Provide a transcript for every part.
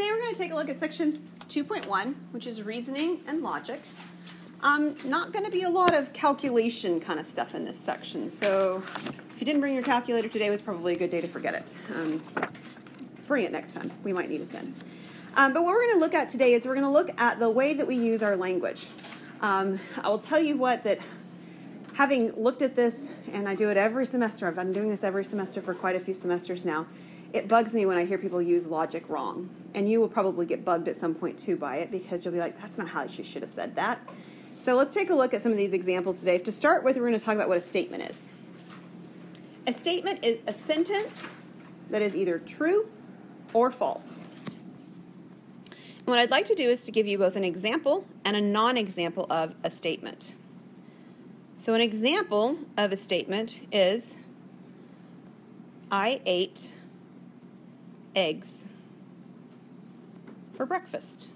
today we're going to take a look at section 2.1, which is reasoning and logic. Um, not going to be a lot of calculation kind of stuff in this section. So if you didn't bring your calculator today, was probably a good day to forget it. Um, bring it next time. We might need it then. Um, but what we're going to look at today is we're going to look at the way that we use our language. Um, I will tell you what that having looked at this, and I do it every semester. I've been doing this every semester for quite a few semesters now it bugs me when I hear people use logic wrong. And you will probably get bugged at some point too by it because you'll be like, that's not how she should have said that. So let's take a look at some of these examples today. To start with, we're going to talk about what a statement is. A statement is a sentence that is either true or false. And what I'd like to do is to give you both an example and a non example of a statement. So, an example of a statement is I ate eggs for breakfast.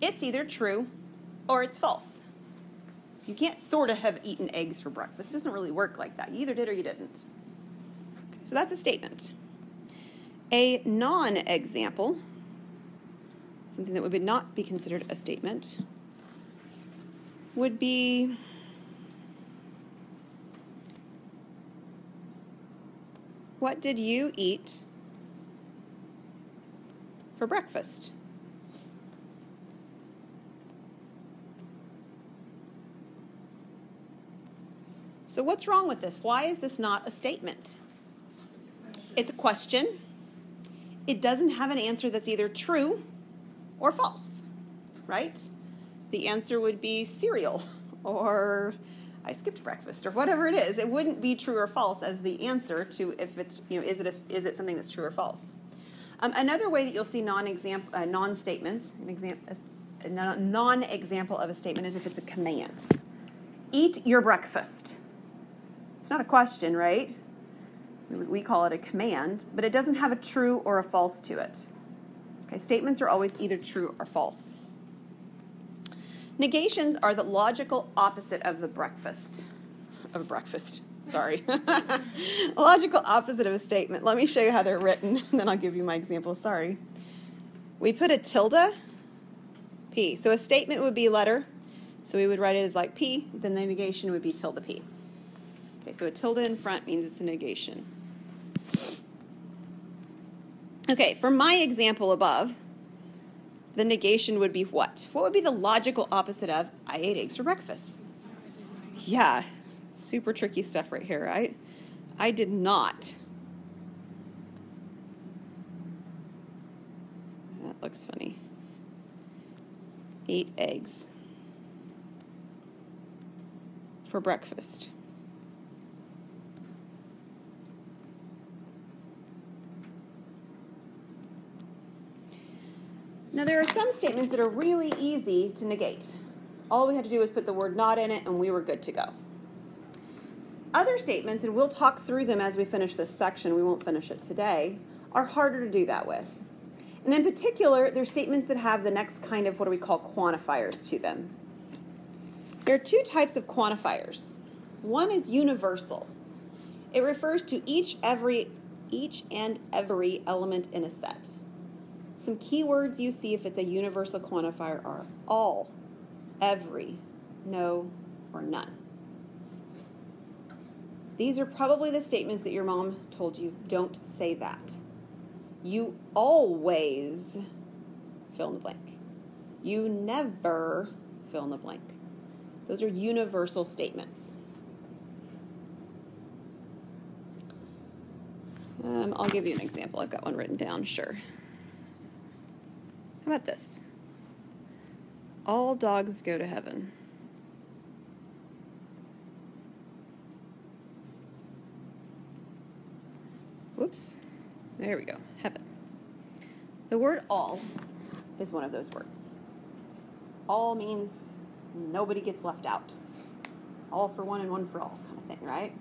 It's either true or it's false. You can't sort of have eaten eggs for breakfast. It doesn't really work like that. You either did or you didn't. So that's a statement. A non example, something that would not be considered a statement, would be What did you eat for breakfast? So, what's wrong with this? Why is this not a statement? It's a question. It doesn't have an answer that's either true or false, right? The answer would be cereal or I skipped breakfast or whatever it is. It wouldn't be true or false as the answer to if it's you know is it a, is it something that's true or false. Um, another way that you'll see non-example uh, non-statements an example a non-example of a statement is if it's a command. Eat your breakfast. It's not a question, right? We call it a command, but it doesn't have a true or a false to it. Okay, statements are always either true or false. Negations are the logical opposite of the breakfast. Of breakfast, sorry. logical opposite of a statement. Let me show you how they're written, and then I'll give you my example. Sorry. We put a tilde, P. So a statement would be letter. So we would write it as like P, then the negation would be tilde P. Okay, so a tilde in front means it's a negation. Okay, for my example above, the negation would be what? What would be the logical opposite of I ate eggs for breakfast? Yeah, super tricky stuff right here, right? I did not. That looks funny. Eat eggs for breakfast. Now, there are some statements that are really easy to negate. All we had to do was put the word not in it, and we were good to go. Other statements, and we'll talk through them as we finish this section, we won't finish it today, are harder to do that with. And in particular, they're statements that have the next kind of what do we call quantifiers to them. There are two types of quantifiers. One is universal. It refers to each every each and every element in a set. Some keywords you see if it's a universal quantifier are all, every, no, or none. These are probably the statements that your mom told you don't say that. You always fill in the blank. You never fill in the blank. Those are universal statements. Um, I'll give you an example. I've got one written down, sure. How about this? All dogs go to heaven. Whoops. There we go. Heaven. The word all is one of those words. All means nobody gets left out. All for one and one for all kind of thing, right?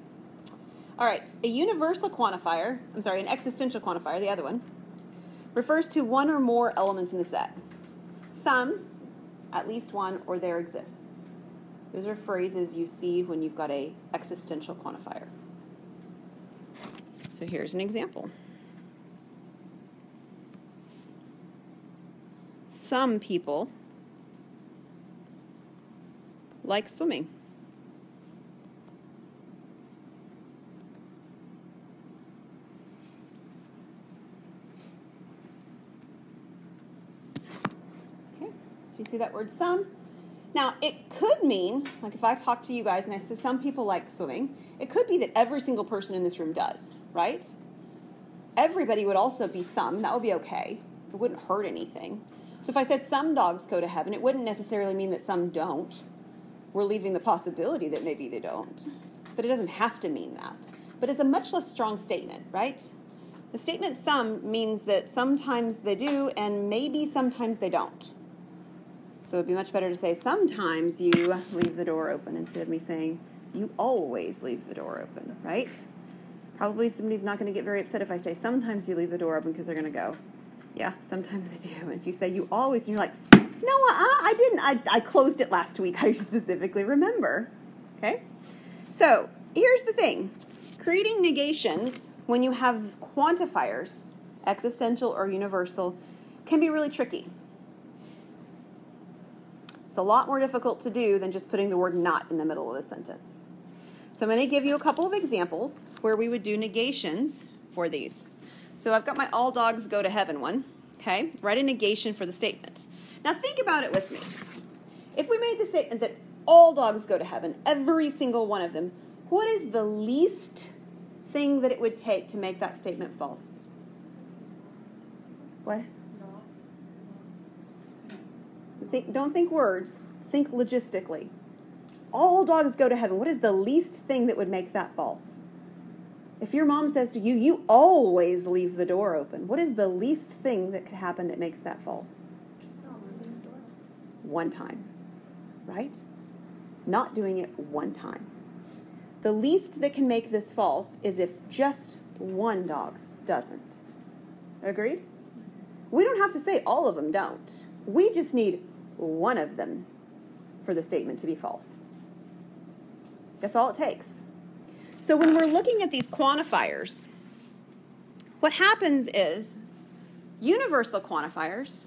All right, a universal quantifier, I'm sorry, an existential quantifier, the other one, refers to one or more elements in the set. Some, at least one, or there exists. Those are phrases you see when you've got a existential quantifier. So here's an example. Some people like swimming. Okay, so you see that word some? Now, it could mean, like if I talk to you guys and I say some people like swimming, it could be that every single person in this room does, right? Everybody would also be some, that would be okay. It wouldn't hurt anything. So if I said some dogs go to heaven, it wouldn't necessarily mean that some don't. We're leaving the possibility that maybe they don't. But it doesn't have to mean that. But it's a much less strong statement, right? The statement some means that sometimes they do and maybe sometimes they don't. So it'd be much better to say sometimes you leave the door open instead of me saying you always leave the door open, right? Probably somebody's not going to get very upset if I say sometimes you leave the door open because they're going to go, yeah, sometimes I do. And if you say you always, and you're like, no, uh, I didn't. I, I closed it last week. I specifically remember. Okay? So here's the thing creating negations when you have quantifiers, existential or universal, can be really tricky. It's a lot more difficult to do than just putting the word not in the middle of the sentence. So I'm going to give you a couple of examples where we would do negations for these. So I've got my all dogs go to heaven one. Okay, write a negation for the statement. Now think about it with me. If we made the statement that all dogs go to heaven, every single one of them, what is the least thing that it would take to make that statement false? What? Think, don't think words, think logistically. All dogs go to heaven. What is the least thing that would make that false? If your mom says to you, you always leave the door open, what is the least thing that could happen that makes that false? One time, right? Not doing it one time. The least that can make this false is if just one dog doesn't. Agreed? We don't have to say all of them don't. We just need one of them for the statement to be false. That's all it takes. So when we're looking at these quantifiers, what happens is universal quantifiers,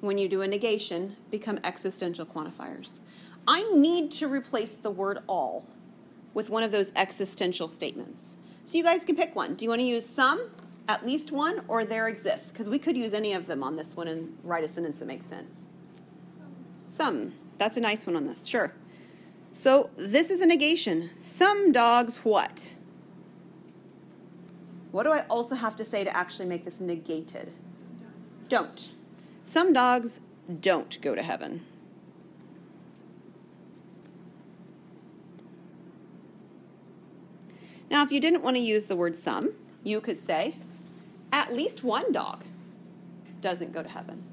when you do a negation, become existential quantifiers. I need to replace the word all with one of those existential statements. So you guys can pick one. Do you want to use some, at least one, or there exists? Because we could use any of them on this one and write a sentence that makes sense. Some. That's a nice one on this, sure. So this is a negation. Some dogs what? What do I also have to say to actually make this negated? Don't. Some dogs don't go to heaven. Now, if you didn't want to use the word some, you could say, at least one dog doesn't go to heaven.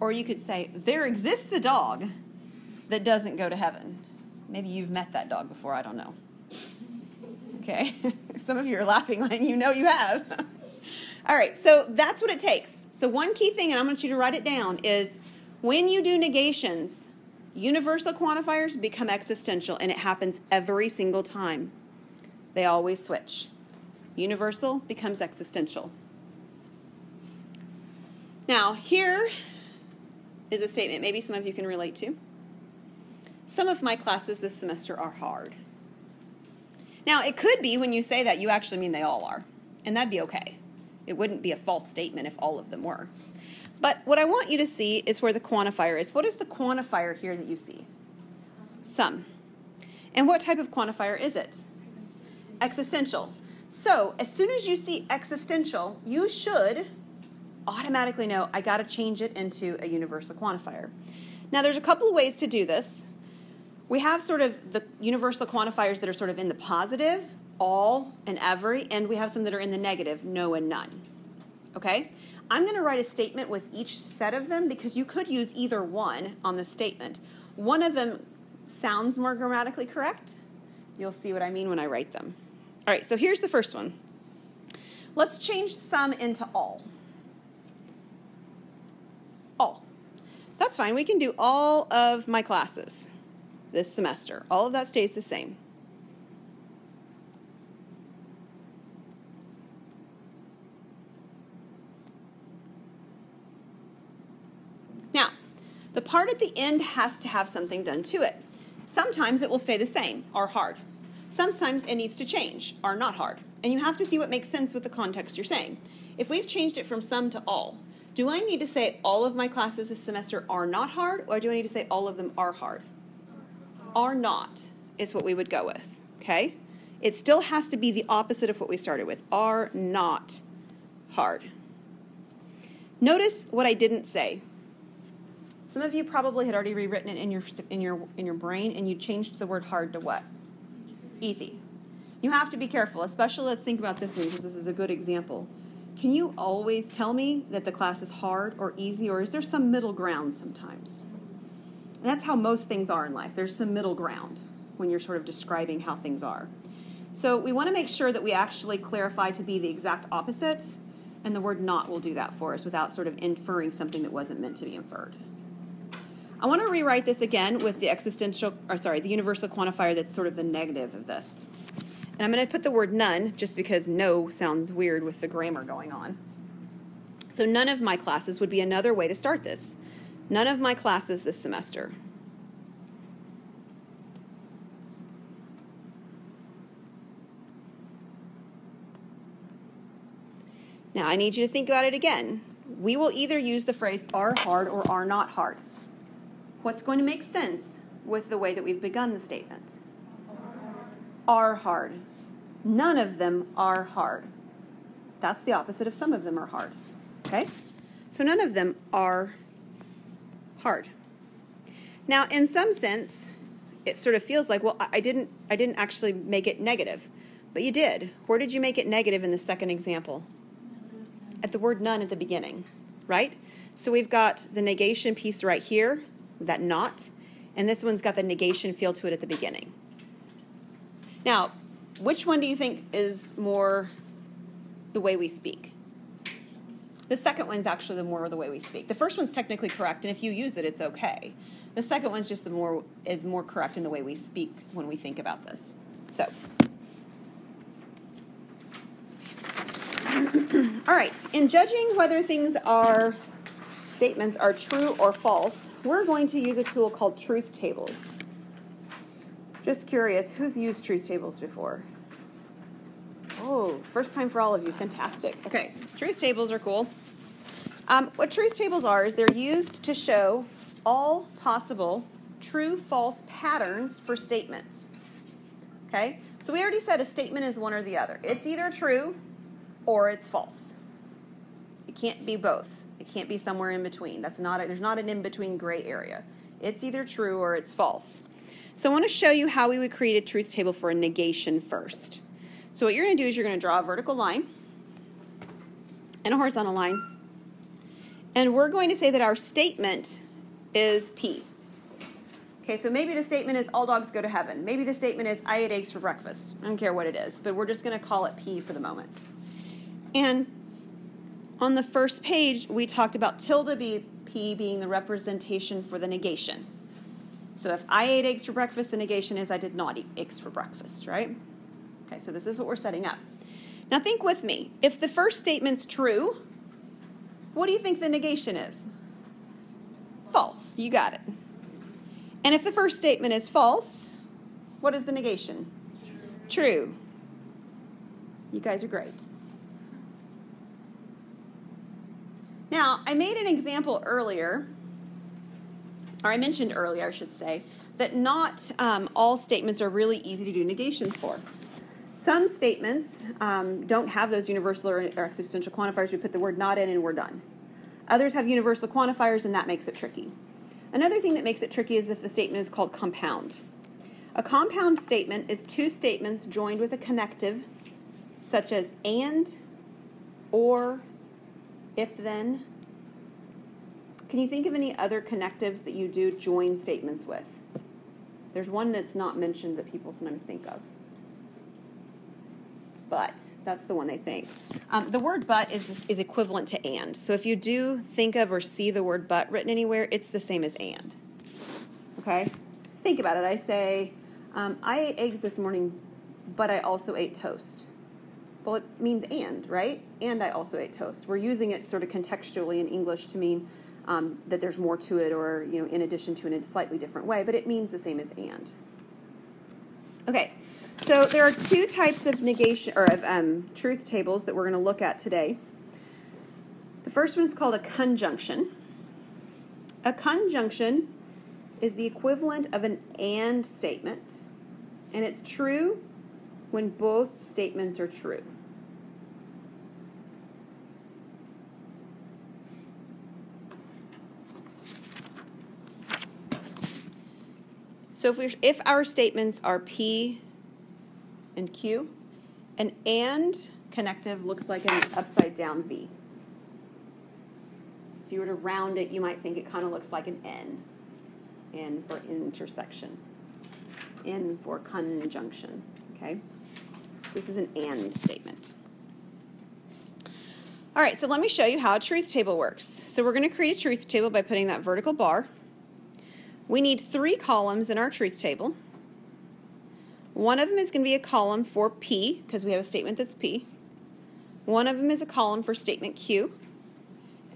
Or you could say, there exists a dog that doesn't go to heaven. Maybe you've met that dog before, I don't know. Okay? Some of you are laughing like you know you have. All right, so that's what it takes. So, one key thing, and I want you to write it down, is when you do negations, universal quantifiers become existential, and it happens every single time. They always switch. Universal becomes existential. Now, here is a statement maybe some of you can relate to. Some of my classes this semester are hard. Now, it could be when you say that you actually mean they all are, and that'd be okay. It wouldn't be a false statement if all of them were. But what I want you to see is where the quantifier is. What is the quantifier here that you see? Some. And what type of quantifier is it? Existential. So, as soon as you see existential, you should automatically know I got to change it into a universal quantifier. Now, there's a couple of ways to do this. We have sort of the universal quantifiers that are sort of in the positive, all and every, and we have some that are in the negative, no and none. Okay? I'm going to write a statement with each set of them because you could use either one on the statement. One of them sounds more grammatically correct. You'll see what I mean when I write them. All right, so here's the first one. Let's change some into all. All. That's fine. We can do all of my classes. this semester. All of that stays the same. Now, the part at the end has to have something done to it. Sometimes it will stay the same, or hard. Sometimes it needs to change, or not hard. And you have to see what makes sense with the context you're saying. If we've changed it from some to all, do I need to say all of my classes this semester are not hard, or do I need to say all of them are hard? Are not is what we would go with, okay? It still has to be the opposite of what we started with. Are not hard. Notice what I didn't say. Some of you probably had already rewritten it in your in your in your brain and you changed the word hard to what? Easy. You have to be careful, especially let's think about this one because this is a good example. Can you always tell me that the class is hard or easy or is there some middle ground sometimes? And that's how most things are in life. There's some middle ground when you're sort of describing how things are. So we want to make sure that we actually clarify to be the exact opposite, and the word not will do that for us without sort of inferring something that wasn't meant to be inferred. I want to rewrite this again with the existential, or sorry, the universal quantifier that's sort of the negative of this. And I'm going to put the word none just because no sounds weird with the grammar going on. So none of my classes would be another way to start this. None of my classes this semester. Now I need you to think about it again. We will either use the phrase are hard or are not hard. What's going to make sense with the way that we've begun the statement? Are hard. None of them are hard. That's the opposite of some of them are hard. Okay? So none of them are hard. Now, in some sense, it sort of feels like, well, I didn't I didn't actually make it negative. But you did. Where did you make it negative in the second example? At the word none at the beginning, right? So we've got the negation piece right here that not, and this one's got the negation feel to it at the beginning. Now, which one do you think is more the way we speak? The second one's actually the more the way we speak. The first one's technically correct, and if you use it, it's okay. The second one's just the more is more correct in the way we speak when we think about this. So, all right. In judging whether things are statements are true or false, we're going to use a tool called truth tables. Just curious, who's used truth tables before? Oh, first time for all of you. Fantastic. Okay, truth tables are cool. Um, what truth tables are is they're used to show all possible true false patterns for statements. Okay, so we already said a statement is one or the other. It's either true or it's false. It can't be both. It can't be somewhere in between. That's not a, there's not an in between gray area. It's either true or it's false. So I want to show you how we would create a truth table for a negation first. So what you're going to do is you're going to draw a vertical line and a horizontal line. And we're going to say that our statement is P. Okay, so maybe the statement is all dogs go to heaven. Maybe the statement is I ate eggs for breakfast. I don't care what it is, but we're just going to call it P for the moment. And on the first page, we talked about tilde P being the representation for the negation. So if I ate eggs for breakfast, the negation is I did not eat eggs for breakfast, right? Okay, so this is what we're setting up. Now think with me. If the first statement's true, what do you think the negation is? False. You got it. And if the first statement is false, what is the negation? True. true. You guys are great. Now, I made an example earlier, or I mentioned earlier, I should say, that not um, all statements are really easy to do negations for. Some statements um, don't have those universal or, or existential quantifiers. We put the word not in and we're done. Others have universal quantifiers, and that makes it tricky. Another thing that makes it tricky is if the statement is called compound. A compound statement is two statements joined with a connective, such as and, or, if then. Can you think of any other connectives that you do join statements with? There's one that's not mentioned that people sometimes think of. But, that's the one they think. Um, the word but is, is equivalent to and. So if you do think of or see the word but written anywhere, it's the same as and. Okay? think about it. I say, um, I ate eggs this morning, but I also ate toast. Well, it means and, right? And I also ate toast. We're using it sort of contextually in English to mean um, that there's more to it or, you know, in addition to in a slightly different way, but it means the same as and. Okay, so there are two types of negation or of um, truth tables that we're going to look at today. The first one is called a conjunction. A conjunction is the equivalent of an and statement, and it's true when both statements are true. So if, we if our statements are P and Q, an AND connective looks like an upside down V. If you were to round it, you might think it kind of looks like an N. N for intersection. N for conjunction. Okay? So this is an AND statement. All right, so let me show you how a truth table works. So we're going to create a truth table by putting that vertical bar we need three columns in our truth table. One of them is going to be a column for P, because we have a statement that's P. One of them is a column for statement Q.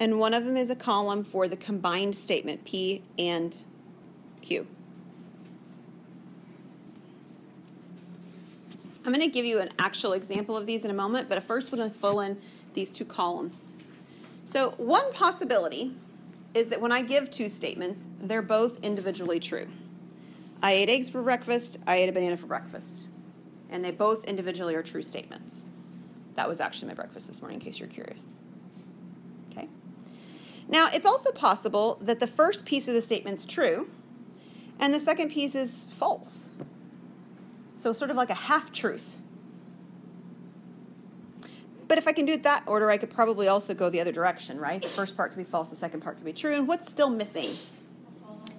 And one of them is a column for the combined statement P and Q. I'm going to give you an actual example of these in a moment, but first we're going to fill in these two columns. So one possibility is that when I give two statements, they're both individually true. I ate eggs for breakfast, I ate a banana for breakfast. And they both individually are true statements. That was actually my breakfast this morning, in case you're curious. Okay? Now, it's also possible that the first piece of the statement's true, and the second piece is false. So, sort of like a half truth. But if I can do it that order, I could probably also go the other direction, right? The first part could be false, the second part could be true. And what's still missing?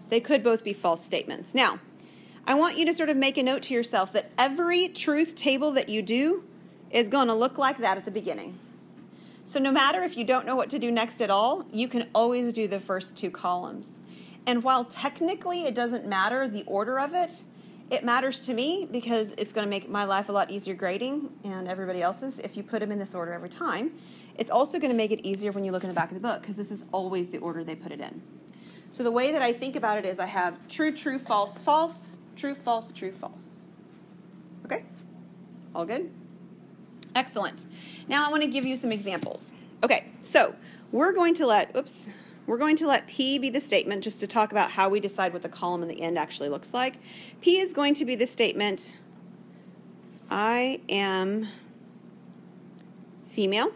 They could both be false statements. Now, I want you to sort of make a note to yourself that every truth table that you do is going to look like that at the beginning. So no matter if you don't know what to do next at all, you can always do the first two columns. And while technically it doesn't matter the order of it, it matters to me because it's going to make my life a lot easier grading and everybody else's if you put them in this order every time. It's also going to make it easier when you look in the back of the book because this is always the order they put it in. So the way that I think about it is I have true, true, false, false, true, false, true, false. Okay? All good? Excellent. Now I want to give you some examples. Okay, so we're going to let, oops, we're going to let P be the statement just to talk about how we decide what the column in the end actually looks like. P is going to be the statement, I am female.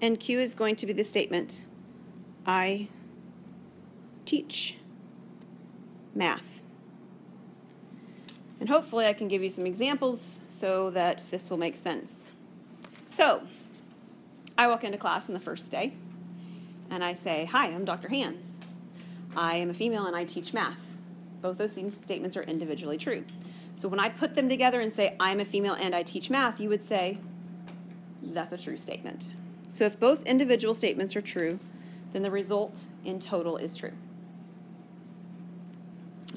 And Q is going to be the statement, I teach math. And hopefully I can give you some examples so that this will make sense. So, I walk into class on the first day and I say, Hi, I'm Dr. Hands. I am a female and I teach math. Both those statements are individually true. So when I put them together and say, I'm a female and I teach math, you would say, That's a true statement. So if both individual statements are true, then the result in total is true.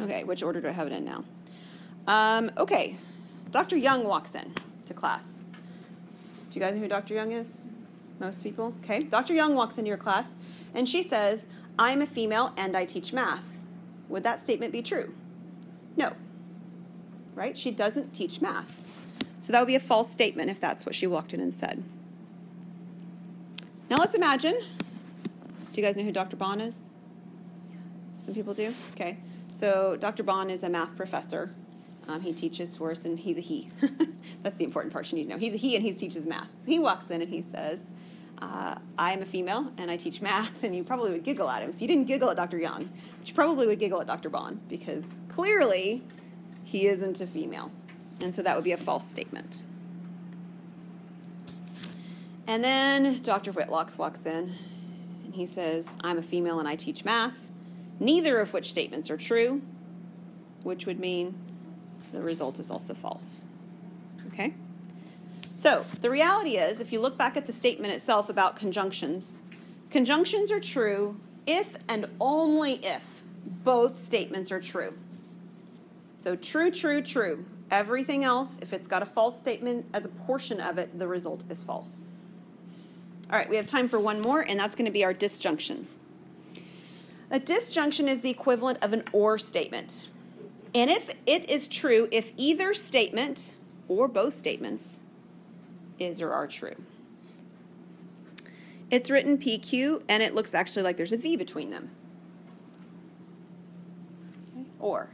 Okay, which order do I have it in now? Um, okay, Dr. Young walks in to class. Do you guys know who Dr. Young is? Most people. Okay, Dr. Young walks into your class and she says, I'm a female and I teach math. Would that statement be true? No. Right? She doesn't teach math. So that would be a false statement if that's what she walked in and said. Now let's imagine. Do you guys know who Dr. Bond is? Some people do? Okay. So Dr. Bond is a math professor. Um, he teaches for us, and he's a he. That's the important part you need to know. He's a he, and he teaches math. So he walks in and he says, uh, I am a female and I teach math, and you probably would giggle at him. So you didn't giggle at Dr. Young, but you probably would giggle at Dr. Bond because clearly he isn't a female. And so that would be a false statement. And then Dr. Whitlock walks in and he says, I'm a female and I teach math, neither of which statements are true, which would mean the result is also false. Okay? So, the reality is, if you look back at the statement itself about conjunctions, conjunctions are true if and only if both statements are true. So true, true, true. Everything else, if it's got a false statement as a portion of it, the result is false. All right, we have time for one more, and that's going to be our disjunction. A disjunction is the equivalent of an or statement. And if it is true if either statement or both statements is or are true. It's written PQ, and it looks actually like there's a V between them. Okay. Or.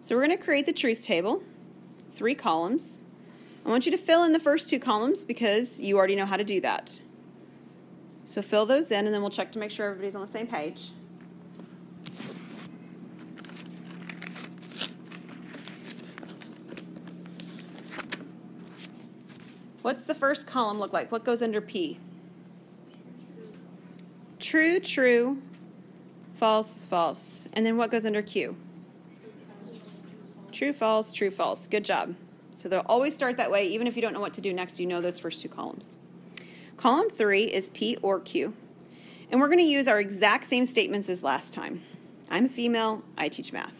So we're going to create the truth table, three columns. I want you to fill in the first two columns because you already know how to do that. So fill those in, and then we'll check to make sure everybody's on the same page. What's the first column look like? What goes under P? True, true, false, false. And then what goes under Q? True, false, true, false. Good job. So they'll always start that way. Even if you don't know what to do next, you know those first two columns. Column three is P or Q. And we're going to use our exact same statements as last time. I'm a female, I teach math.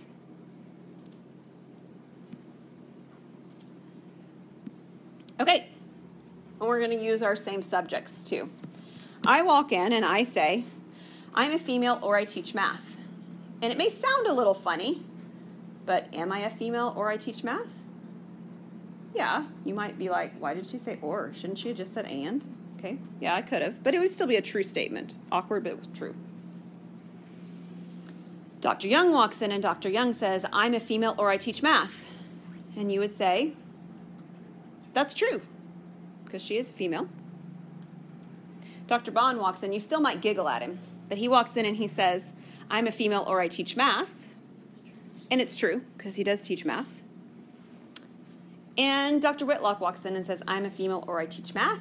Okay, and we're going to use our same subjects too. I walk in and I say, I'm a female or I teach math. And it may sound a little funny, but am I a female or I teach math? Yeah, you might be like, why did she say or? Shouldn't she have just said and? Okay, yeah, I could have, but it would still be a true statement. Awkward, but true. Dr. Young walks in and Dr. Young says, I'm a female or I teach math. And you would say, that's true because she is female. Dr. Bond walks in. You still might giggle at him, but he walks in and he says, I'm a female or I teach math. And it's true because he does teach math. And Dr. Whitlock walks in and says, I'm a female or I teach math.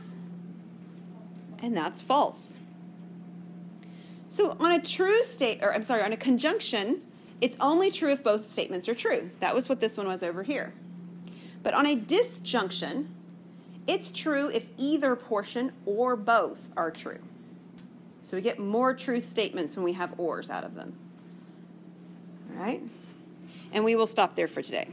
And that's false. So on a true state, or I'm sorry, on a conjunction, it's only true if both statements are true. That was what this one was over here. But on a disjunction, it's true if either portion or both are true. So we get more truth statements when we have ors out of them. All right? And we will stop there for today.